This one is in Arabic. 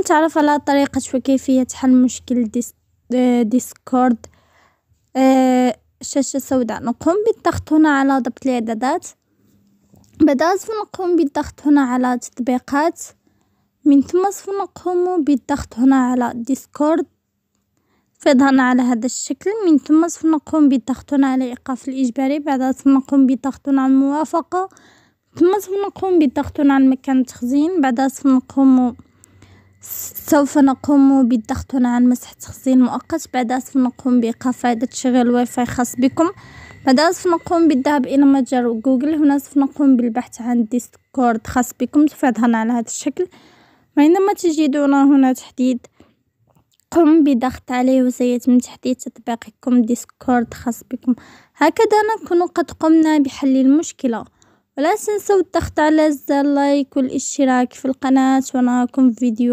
نتعرف على طريقة وكيفية حل مشكل ديس ديسكورد. شاشة سوداء. نقوم بالضغط هنا على ضبط الإعدادات. بعد سوف نقوم بالضغط هنا على تطبيقات. من ثم سوف نقوم بالضغط هنا على ديسكورد. فيظهرنا على هذا الشكل. من ثم سوف نقوم بالضغط هنا على إيقاف الإجباري. بعدها سوف نقوم بالضغط هنا على الموافقة. ثم سوف نقوم بالضغط هنا على مكان التخزين. بعدها سوف نقوم سوف نقوم بالضغط هنا على مسح تخزين مؤقت بعدها سوف نقوم بإيقاف فائدة تشغيل الواي فاي خاص بكم. بعدها سوف نقوم بالذهاب إلى متجر جوجل. هنا سوف نقوم بالبحث عن ديسكورد خاص بكم. سوف يظهرنا على هذا الشكل. وعندما تجدون هنا تحديد قم بضغط عليه وسيتم تحديد تطبيقكم ديسكورد خاص بكم. هكذا نكون قد قمنا بحل المشكلة. ولا تنسوا الضغط على زر لايك والاشتراك في القناة. ونراكم في فيديو